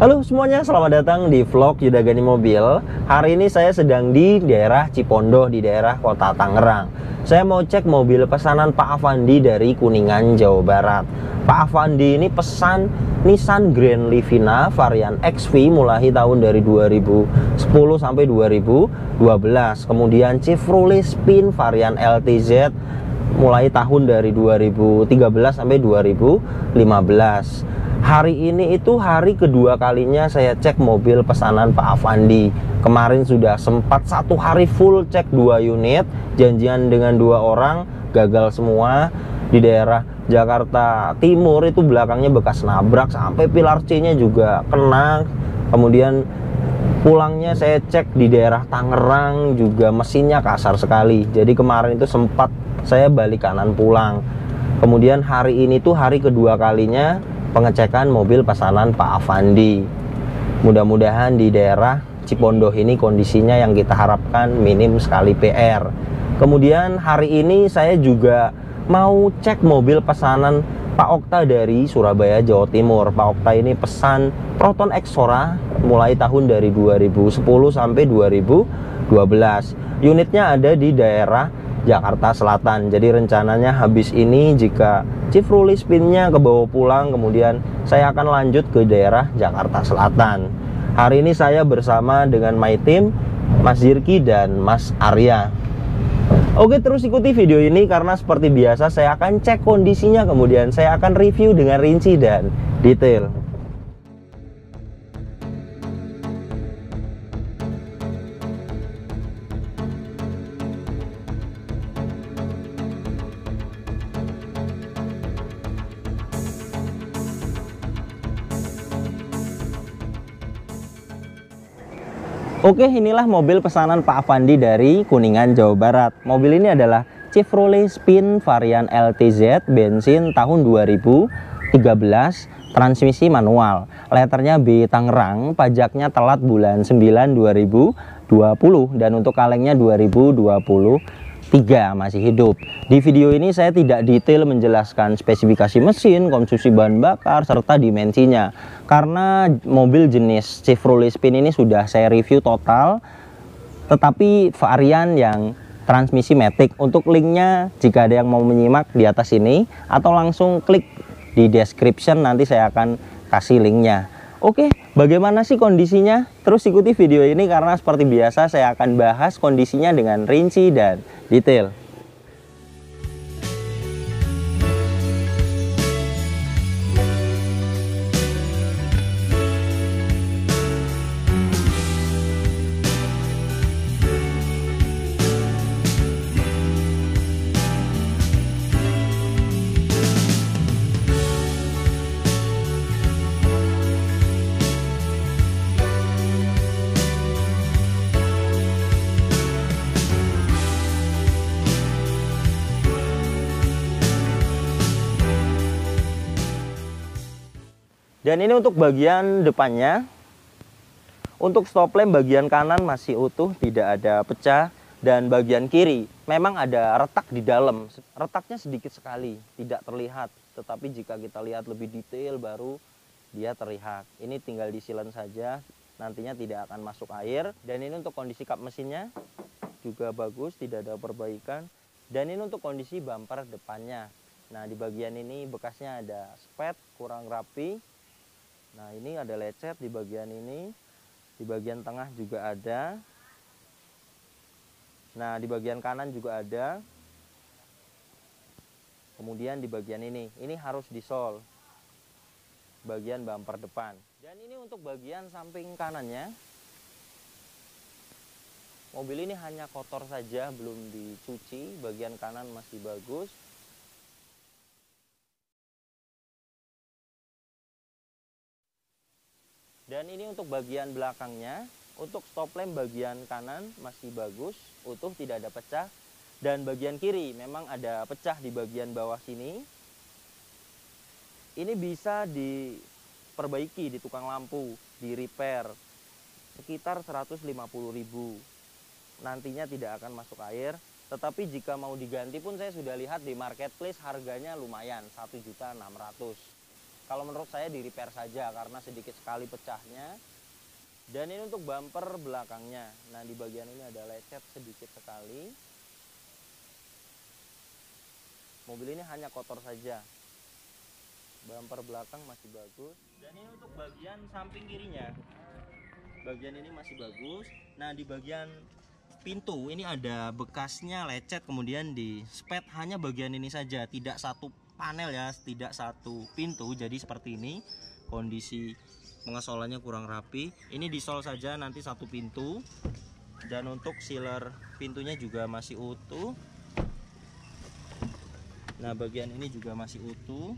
Halo semuanya, selamat datang di vlog Yudagani Mobil. Hari ini saya sedang di daerah Cipondoh di daerah Kota Tangerang. Saya mau cek mobil pesanan Pak Avandi dari Kuningan, Jawa Barat. Pak Avandi ini pesan Nissan Grand Livina varian XV mulai tahun dari 2010 sampai 2012. Kemudian Chevrolet Spin varian LTZ mulai tahun dari 2013 sampai 2015 hari ini itu hari kedua kalinya saya cek mobil pesanan Pak Avandi. Kemarin sudah sempat satu hari full cek dua unit janjian dengan dua orang gagal semua di daerah Jakarta Timur. Itu belakangnya bekas nabrak sampai pilar C nya juga kena. Kemudian pulangnya saya cek di daerah Tangerang juga mesinnya kasar sekali. Jadi kemarin itu sempat saya balik kanan pulang. Kemudian hari ini tuh hari kedua kalinya pengecekan mobil pesanan Pak Avandi. Mudah-mudahan di daerah Cipondoh ini kondisinya yang kita harapkan minim sekali PR. Kemudian hari ini saya juga mau cek mobil pesanan Pak Okta dari Surabaya, Jawa Timur. Pak Okta ini pesan Proton Exora mulai tahun dari 2010 sampai 2012. Unitnya ada di daerah Jakarta Selatan. Jadi rencananya habis ini jika Chevrolet spinnya ke bawah pulang, kemudian saya akan lanjut ke daerah Jakarta Selatan. Hari ini saya bersama dengan my team, Mas Jirki dan Mas Arya. Oke terus ikuti video ini karena seperti biasa saya akan cek kondisinya kemudian saya akan review dengan rinci dan detail. Oke, inilah mobil pesanan Pak Avandi dari Kuningan, Jawa Barat. Mobil ini adalah Chevrolet Spin varian LTZ bensin tahun 2013, transmisi manual. Letternya B Tangerang, pajaknya telat bulan 9 2020 dan untuk kalengnya 2020. 3 masih hidup. Di video ini saya tidak detail menjelaskan spesifikasi mesin, konsumsi bahan bakar, serta dimensinya. Karena mobil jenis Chevrolet Spin ini sudah saya review total, tetapi varian yang transmisi matic. Untuk linknya jika ada yang mau menyimak di atas ini, atau langsung klik di description nanti saya akan kasih linknya. Oke, bagaimana sih kondisinya? Terus ikuti video ini karena seperti biasa saya akan bahas kondisinya dengan rinci dan detail. Dan ini untuk bagian depannya. Untuk stop lamp bagian kanan masih utuh, tidak ada pecah. Dan bagian kiri memang ada retak di dalam. Retaknya sedikit sekali, tidak terlihat. Tetapi jika kita lihat lebih detail baru dia terlihat. Ini tinggal disilen saja, nantinya tidak akan masuk air. Dan ini untuk kondisi kap mesinnya juga bagus, tidak ada perbaikan. Dan ini untuk kondisi bumper depannya. Nah di bagian ini bekasnya ada spet kurang rapi Nah ini ada lecet di bagian ini, di bagian tengah juga ada. Nah di bagian kanan juga ada. Kemudian di bagian ini, ini harus disol bagian bumper depan. Dan ini untuk bagian samping kanannya. Mobil ini hanya kotor saja, belum dicuci. Bagian kanan masih bagus. Dan ini untuk bagian belakangnya, untuk stop lamp bagian kanan masih bagus, utuh tidak ada pecah. Dan bagian kiri memang ada pecah di bagian bawah sini. Ini bisa diperbaiki di tukang lampu, di repair sekitar 150.000. Nantinya tidak akan masuk air, tetapi jika mau diganti pun saya sudah lihat di marketplace harganya lumayan 1.600. kalau menurut saya di repair saja karena sedikit sekali pecahnya. Dan ini untuk bumper belakangnya. Nah di bagian ini ada lecet sedikit sekali. Mobil ini hanya kotor saja. Bumper belakang masih bagus. Dan ini untuk bagian samping kirinya. Bagian ini masih bagus. Nah di bagian pintu ini ada bekasnya lecet kemudian di spet hanya bagian ini saja tidak satu panel ya tidak satu pintu. Jadi seperti ini kondisi pengesolannya kurang rapi. Ini di sol saja nanti satu pintu. Dan untuk sealer pintunya juga masih utuh. Nah bagian ini juga masih utuh.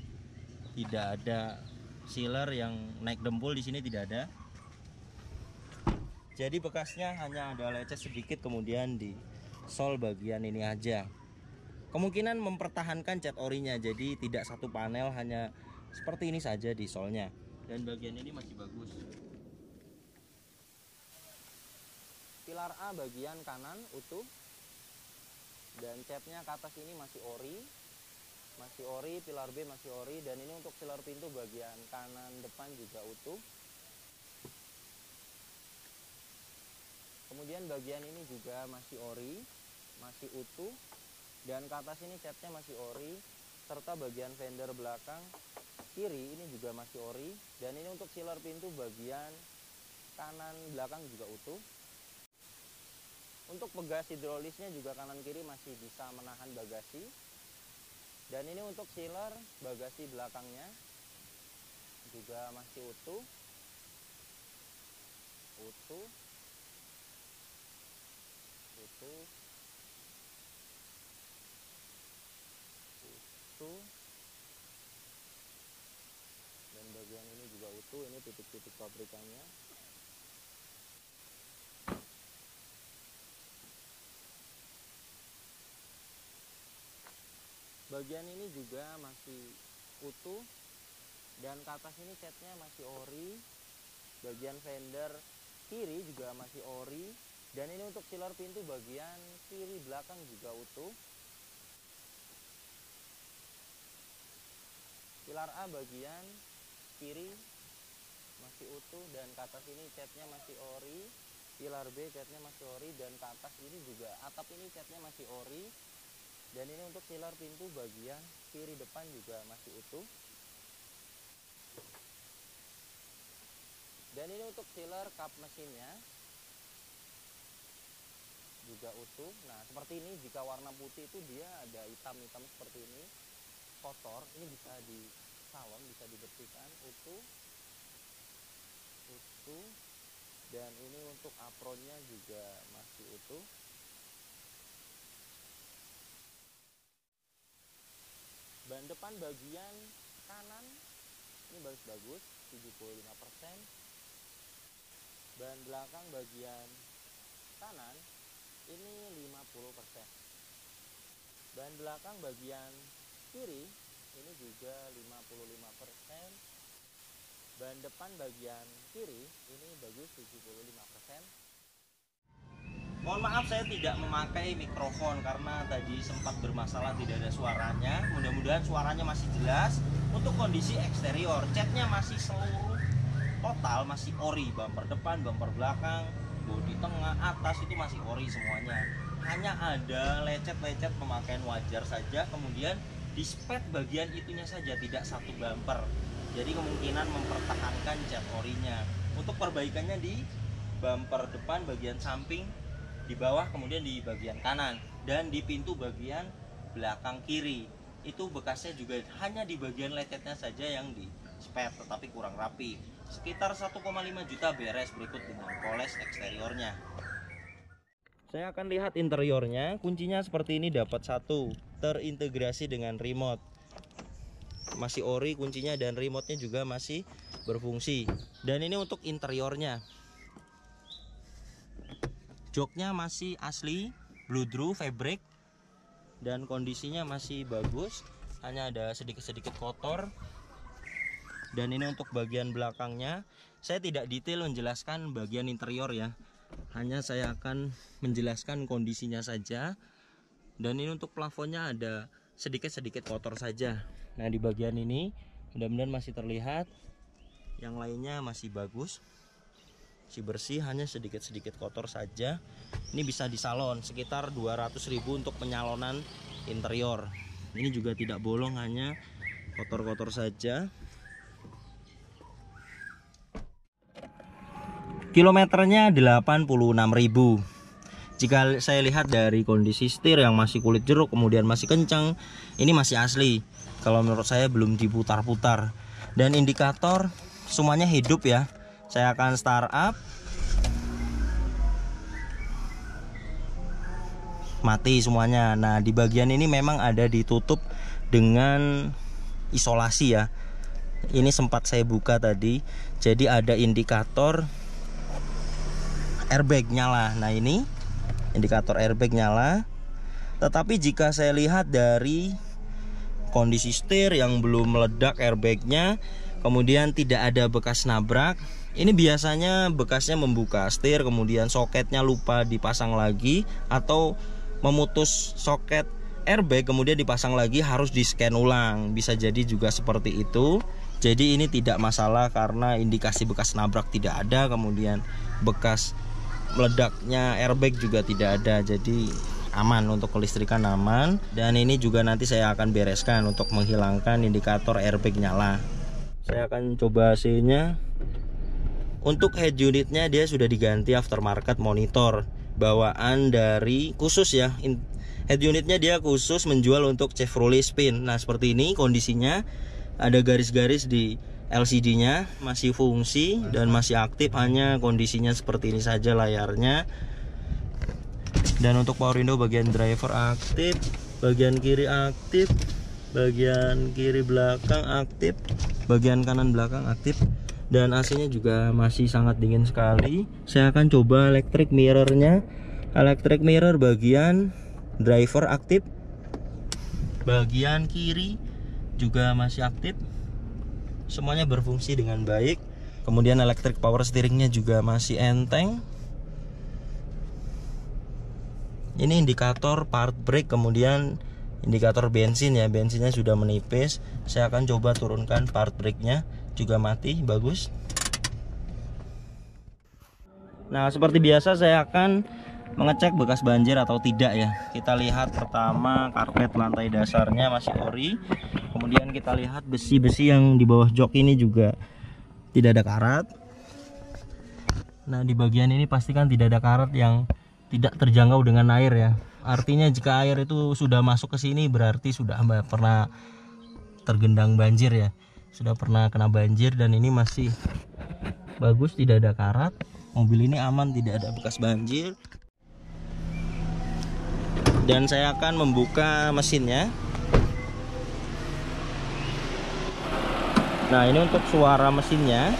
Tidak ada sealer yang naik dempul di sini tidak ada. Jadi bekasnya hanya ada lecet sedikit kemudian di sol bagian ini aja kemungkinan mempertahankan cat orinya jadi tidak satu panel hanya seperti ini saja di solnya. Dan bagian ini masih bagus. Pilar A bagian kanan utuh. Dan catnya ke atas ini masih ori. Masih ori pilar B masih ori. Dan ini untuk pilar pintu bagian kanan depan juga utuh. Kemudian bagian ini juga masih ori masih utuh dan ke atas ini catnya masih ori serta bagian fender belakang kiri ini juga masih ori dan ini untuk sealer pintu bagian kanan belakang juga utuh. Untuk pegas hidrolisnya juga kanan kiri masih bisa menahan bagasi. Dan ini untuk sealer bagasi belakangnya juga masih utuh. Utuh. Utuh utuh. Dan bagian ini juga utuh ini titik-titik pabrikannya. Bagian ini juga masih utuh dan ke atas ini catnya masih ori. Bagian fender kiri juga masih ori. Dan ini untuk sealer pintu bagian kiri belakang juga utuh pilar A bagian kiri masih utuh dan ke atas ini catnya masih ori. Pilar B catnya masih ori dan ke atas ini juga atap ini catnya masih ori. Dan ini untuk pilar pintu bagian kiri depan juga masih utuh. Dan ini untuk sealer kap mesinnya juga utuh. Nah seperti ini jika warna putih itu dia ada hitam-hitam seperti ini kotor ini bisa di salon bisa dibersihkan utuh. Utuh. Dan ini untuk apronnya juga masih utuh. Ban depan bagian kanan ini bagus-bagus 75% ban belakang bagian kanan ini 50% ban belakang bagian kiri ini juga 55% ban depan bagian kiri ini bagus 75% Mohon maaf saya tidak memakai mikrofon karena tadi sempat bermasalah tidak ada suaranya. Mudah-mudahan suaranya masih jelas. Untuk kondisi eksterior, catnya masih seluruh total masih ori, bumper depan, bumper belakang, bodi tengah atas itu masih ori semuanya. Hanya ada lecet-lecet pemakaian wajar saja. Kemudian di spet bagian itunya saja tidak satu bumper. Jadi kemungkinan mempertahankan cat orinya. Untuk perbaikannya di bumper depan bagian samping di bawah kemudian di bagian kanan dan di pintu bagian belakang kiri. Itu bekasnya juga hanya di bagian lecetnya saja yang di spare tetapi kurang rapi. Sekitar 1,5 juta beres berikut dengan poles eksteriornya saya akan lihat interiornya. Kuncinya seperti ini dapat satu terintegrasi dengan remote. Masih ori kuncinya dan remote-nya juga masih berfungsi. Dan ini untuk interiornya. Joknya masih asli blue drew fabric dan kondisinya masih bagus. Hanya ada sedikit-sedikit kotor. Dan ini untuk bagian belakangnya. Saya tidak detail menjelaskan bagian interior ya hanya saya akan menjelaskan kondisinya saja. Dan ini untuk plafonnya ada sedikit-sedikit kotor saja. Nah di bagian ini mudah-mudahan masih terlihat. Yang lainnya masih bagus. Masih bersih hanya sedikit-sedikit kotor saja. Ini bisa disalon sekitar 200.000 untuk penyalonan interior. Ini juga tidak bolong hanya kotor-kotor saja kilometernya 86.000 jika saya lihat dari kondisi setir yang masih kulit jeruk kemudian masih kencang ini masih asli. Kalau menurut saya belum diputar-putar. Dan indikator semuanya hidup ya. Saya akan start up. Mati semuanya. Nah di bagian ini memang ada ditutup dengan isolasi ya. Ini sempat saya buka tadi. Jadi ada indikator airbag nyala nah ini indikator airbag nyala tetapi jika saya lihat dari kondisi setir yang belum meledak airbagnya kemudian tidak ada bekas nabrak ini biasanya bekasnya membuka setir kemudian soketnya lupa dipasang lagi atau memutus soket airbag kemudian dipasang lagi harus di scan ulang. Bisa jadi juga seperti itu. Jadi ini tidak masalah karena indikasi bekas nabrak tidak ada kemudian bekas meledaknya airbag juga tidak ada jadi aman untuk kelistrikan aman. Dan ini juga nanti saya akan bereskan untuk menghilangkan indikator airbag nyala. Saya akan coba AC untuk head unitnya dia sudah diganti aftermarket monitor. Bawaan dari khusus ya head unitnya dia khusus menjual untuk Chevrolet Spin. Nah seperti ini kondisinya. Ada garis-garis di LCD-nya masih fungsi dan masih aktif hanya kondisinya seperti ini saja layarnya. Dan untuk power window bagian driver aktif bagian kiri aktif bagian kiri belakang aktif bagian kanan belakang aktif dan AC nya juga masih sangat dingin sekali. Saya akan coba electric mirrornya. Electric mirror bagian driver aktif bagian kiri juga masih aktif semuanya berfungsi dengan baik. Kemudian electric power steeringnya juga masih enteng. Ini indikator part brake kemudian indikator bensin ya. Bensinnya sudah menipis. Saya akan coba turunkan part brake nya juga mati bagus. Nah seperti biasa saya akan mengecek bekas banjir atau tidak ya. Kita lihat pertama karpet lantai dasarnya masih ori kemudian kita lihat besi-besi yang di bawah jok ini juga tidak ada karat. Nah di bagian ini pastikan tidak ada karat yang tidak terjangkau dengan air ya. Artinya jika air itu sudah masuk ke sini berarti sudah pernah tergendang banjir ya. Sudah pernah kena banjir dan ini masih bagus tidak ada karat. Mobil ini aman tidak ada bekas banjir. Dan saya akan membuka mesinnya nah ini untuk suara mesinnya.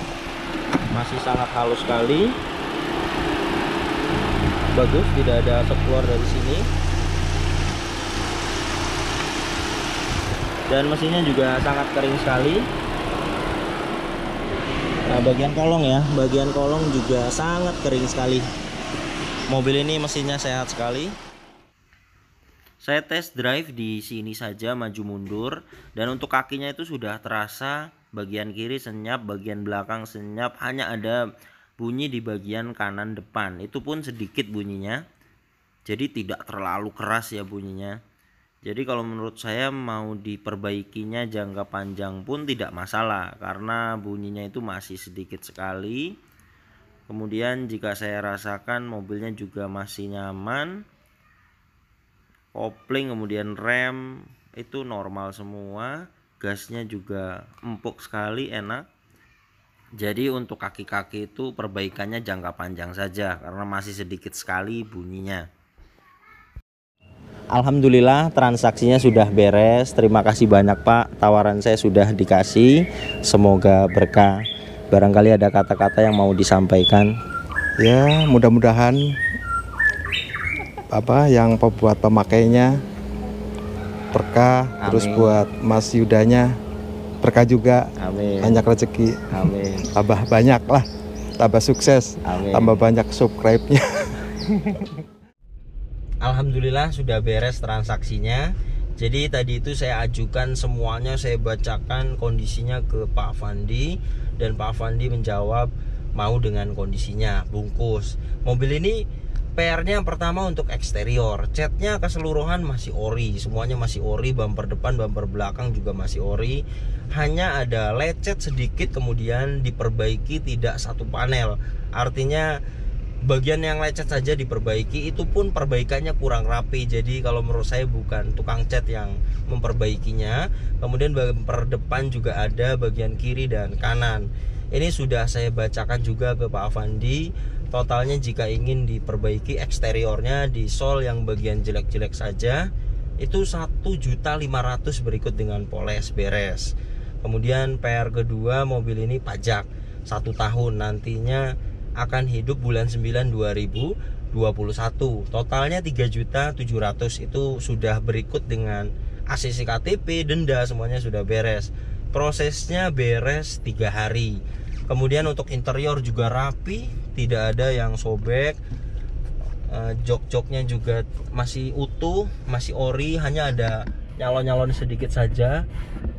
Masih sangat halus sekali. Bagus tidak ada asap keluar dari sini. Dan mesinnya juga sangat kering sekali. Nah bagian kolong ya. Bagian kolong juga sangat kering sekali. Mobil ini mesinnya sehat sekali. Saya test drive di sini saja maju mundur. Dan untuk kakinya itu sudah terasa bagian kiri senyap, bagian belakang senyap, hanya ada bunyi di bagian kanan depan. Itu pun sedikit bunyinya. Jadi tidak terlalu keras ya bunyinya. Jadi kalau menurut saya mau diperbaikinya jangka panjang pun tidak masalah karena bunyinya itu masih sedikit sekali. Kemudian jika saya rasakan mobilnya juga masih nyaman, kopling kemudian rem itu normal semua gasnya juga empuk sekali enak. Jadi untuk kaki-kaki itu perbaikannya jangka panjang saja karena masih sedikit sekali bunyinya. Alhamdulillah transaksinya sudah beres. Terima kasih banyak Pak. Tawaran saya sudah dikasih. Semoga berkah. Barangkali ada kata-kata yang mau disampaikan. Ya mudah-mudahan apa yang buat pemakainya berkah Amin. terus buat Mas Yudanya berkah juga Amin. banyak rezeki Amin. tambah banyak lah tambah sukses Amin. tambah banyak subscribe-nya Alhamdulillah sudah beres transaksinya jadi tadi itu saya ajukan semuanya saya bacakan kondisinya ke Pak Fandi dan Pak Fandi menjawab mau dengan kondisinya bungkus mobil ini PR-nya yang pertama untuk eksterior, catnya keseluruhan masih ori, semuanya masih ori, bumper depan, bumper belakang juga masih ori. Hanya ada lecet sedikit kemudian diperbaiki tidak satu panel. Artinya bagian yang lecet saja diperbaiki itu pun perbaikannya kurang rapi. Jadi kalau menurut saya bukan tukang cat yang memperbaikinya. Kemudian bumper depan juga ada bagian kiri dan kanan. Ini sudah saya bacakan juga ke Pak Avandi. Totalnya jika ingin diperbaiki eksteriornya di sol yang bagian jelek-jelek saja Itu 1.500 berikut dengan poles beres. Kemudian PR kedua mobil ini pajak satu tahun. Nantinya akan hidup bulan 9 2021 totalnya 3.700 itu sudah berikut dengan ACC KTP denda semuanya sudah beres. Prosesnya beres tiga hari kemudian untuk interior juga rapi tidak ada yang sobek. Uh, jok-joknya juga masih utuh masih ori hanya ada nyalon-nyalon sedikit saja.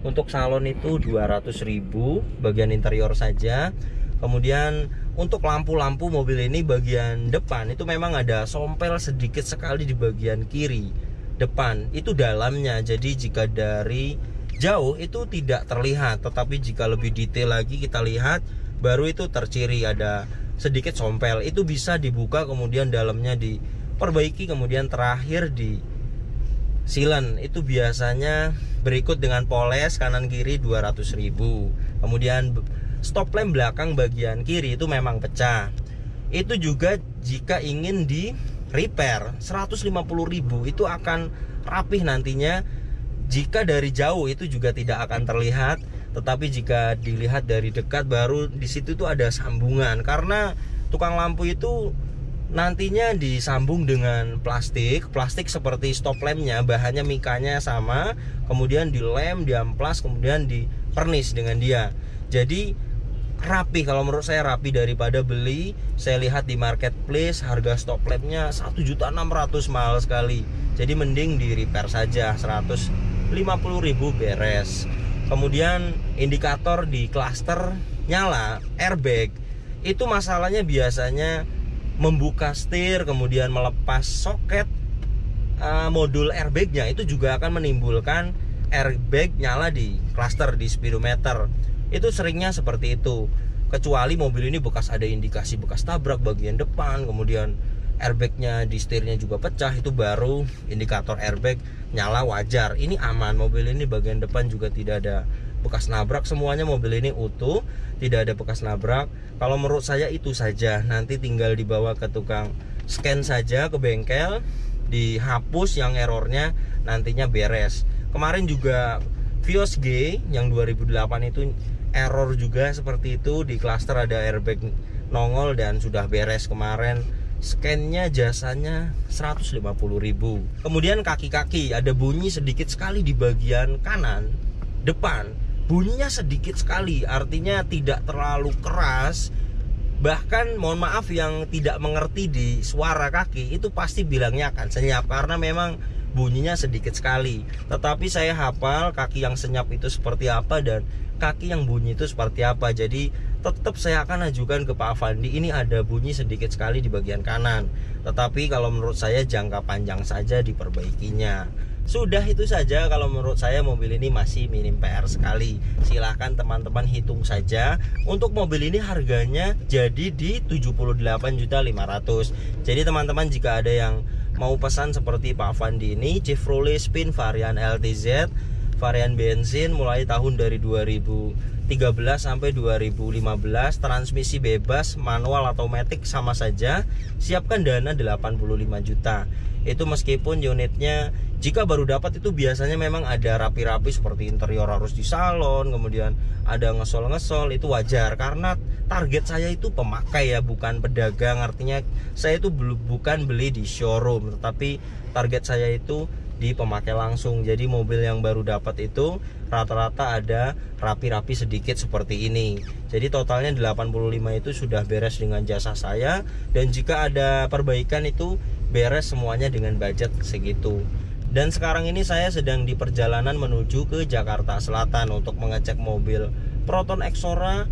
Untuk salon itu 200.000 bagian interior saja. Kemudian untuk lampu-lampu mobil ini bagian depan itu memang ada sompel sedikit sekali di bagian kiri depan. Itu dalamnya jadi jika dari jauh itu tidak terlihat tetapi jika lebih detail lagi kita lihat baru itu terciri ada sedikit sompel. Itu bisa dibuka kemudian dalamnya diperbaiki kemudian terakhir di silen. Itu biasanya berikut dengan poles kanan kiri 200.000 kemudian stop lamp belakang bagian kiri itu memang pecah. Itu juga jika ingin di repair 150.000 itu akan rapih nantinya jika dari jauh itu juga tidak akan terlihat tetapi jika dilihat dari dekat baru di situ tuh ada sambungan. Karena tukang lampu itu nantinya disambung dengan plastik plastik seperti stop lampnya bahannya mikanya sama kemudian dilem diamplas kemudian dipernis dengan dia. Jadi rapi. Kalau menurut saya rapi daripada beli. Saya lihat di marketplace harga stop lampnya 1.600 mahal sekali. Jadi mending di repair saja 150.000 beres. Kemudian indikator di cluster nyala airbag itu masalahnya biasanya membuka setir kemudian melepas soket uh, modul airbagnya. Itu juga akan menimbulkan airbag nyala di cluster di speedometer. Itu seringnya seperti itu. Kecuali mobil ini bekas ada indikasi bekas tabrak bagian depan kemudian airbagnya di setirnya juga pecah itu baru indikator airbag nyala wajar. Ini aman mobil ini bagian depan juga tidak ada bekas nabrak semuanya mobil ini utuh tidak ada bekas nabrak. Kalau menurut saya itu saja nanti tinggal dibawa ke tukang scan saja ke bengkel dihapus yang errornya nantinya beres. Kemarin juga Vios G yang 2008 itu error juga seperti itu di cluster ada airbag nongol dan sudah beres kemarin scannya jasanya 150.000 kemudian kaki-kaki ada bunyi sedikit sekali di bagian kanan depan. Bunyinya sedikit sekali artinya tidak terlalu keras. Bahkan mohon maaf yang tidak mengerti di suara kaki itu pasti bilangnya akan senyap karena memang bunyinya sedikit sekali. Tetapi saya hafal kaki yang senyap itu seperti apa dan kaki yang bunyi itu seperti apa. Jadi tetap saya akan ajukan ke Pak Avandi ini ada bunyi sedikit sekali di bagian kanan. Tetapi kalau menurut saya jangka panjang saja diperbaikinya. Sudah itu saja kalau menurut saya mobil ini masih minim PR sekali. Silahkan teman-teman hitung saja. Untuk mobil ini harganya jadi di 78.500 jadi teman-teman jika ada yang mau pesan seperti Pak Fandi ini Chevrolet Spin varian LTZ varian bensin mulai tahun dari 2013 sampai 2015 transmisi bebas manual atau matic sama saja. Siapkan dana 85 juta. Itu meskipun unitnya jika baru dapat itu biasanya memang ada rapi-rapi seperti interior harus di salon kemudian ada ngesol-ngesol itu wajar. Karena target saya itu pemakai ya bukan pedagang. Artinya saya itu bukan beli di showroom tetapi target saya itu di pemakai langsung. Jadi mobil yang baru dapat itu rata-rata ada rapi-rapi sedikit seperti ini jadi totalnya 85 itu sudah beres dengan jasa saya dan jika ada perbaikan itu beres semuanya dengan budget segitu Dan sekarang ini saya sedang di perjalanan menuju ke Jakarta Selatan untuk mengecek mobil Proton Exora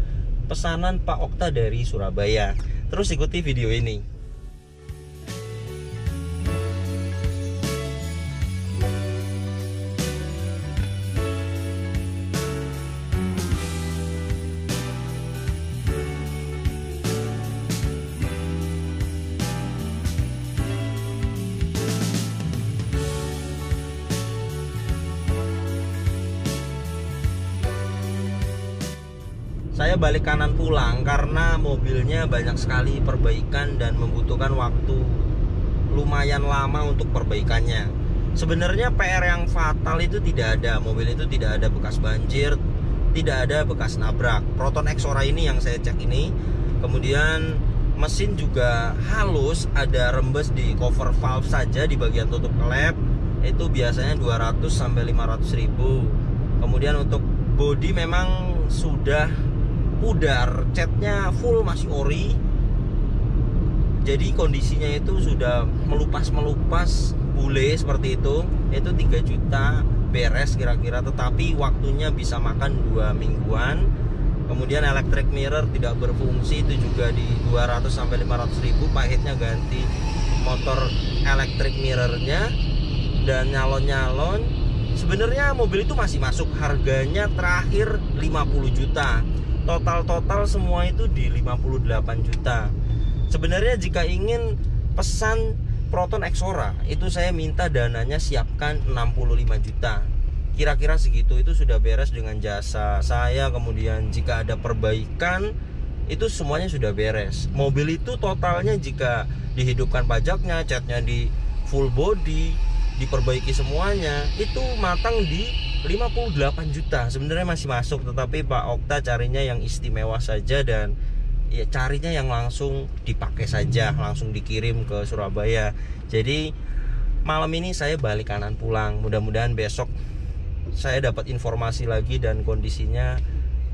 pesanan Pak Okta dari Surabaya. Terus ikuti video ini. Saya balik kanan pulang karena mobilnya banyak sekali perbaikan dan membutuhkan waktu lumayan lama untuk perbaikannya. Sebenarnya PR yang fatal itu tidak ada, mobil itu tidak ada bekas banjir, tidak ada bekas nabrak. Proton Exora ini yang saya cek ini, kemudian mesin juga halus, ada rembes di cover valve saja di bagian tutup klep itu biasanya 200 sampai 500 ribu. Kemudian untuk bodi memang sudah pudar catnya full masih ori. Jadi kondisinya itu sudah melupas melupas bule seperti itu. Itu 3 juta beres kira-kira tetapi waktunya bisa makan dua mingguan. Kemudian electric mirror tidak berfungsi itu juga di 200 sampai 500 ribu pahitnya ganti motor electric mirrornya. Dan nyalon-nyalon sebenarnya mobil itu masih masuk harganya terakhir 50 juta total-total semua itu di 58 juta. Sebenarnya jika ingin pesan Proton Exora itu saya minta dananya siapkan 65 juta. Kira-kira segitu itu sudah beres dengan jasa saya. Kemudian jika ada perbaikan itu semuanya sudah beres. Mobil itu totalnya jika dihidupkan pajaknya catnya di full body diperbaiki semuanya itu matang di 58 juta sebenarnya masih masuk tetapi Pak Okta carinya yang istimewa saja dan ya carinya yang langsung dipakai saja langsung dikirim ke Surabaya. Jadi malam ini saya balik kanan pulang. Mudah-mudahan besok saya dapat informasi lagi dan kondisinya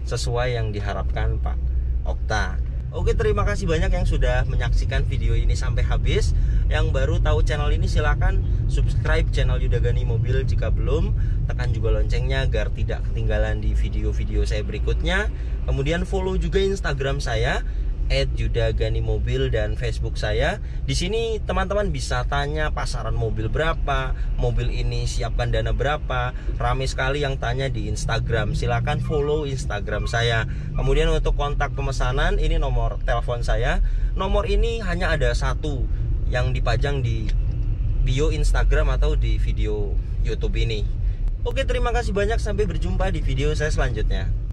sesuai yang diharapkan Pak Okta Oke terima kasih banyak yang sudah menyaksikan video ini sampai habis. Yang baru tahu channel ini silahkan subscribe channel Yudagani Mobil jika belum. Tekan juga loncengnya agar tidak ketinggalan di video-video saya berikutnya. Kemudian follow juga Instagram saya at Yuda Gani Mobil dan Facebook saya. Di sini teman-teman bisa tanya pasaran mobil berapa, mobil ini siapkan dana berapa. Rame sekali yang tanya di Instagram. Silahkan follow Instagram saya. Kemudian untuk kontak pemesanan ini nomor telepon saya. Nomor ini hanya ada satu yang dipajang di bio Instagram atau di video YouTube ini. Oke, terima kasih banyak. Sampai berjumpa di video saya selanjutnya.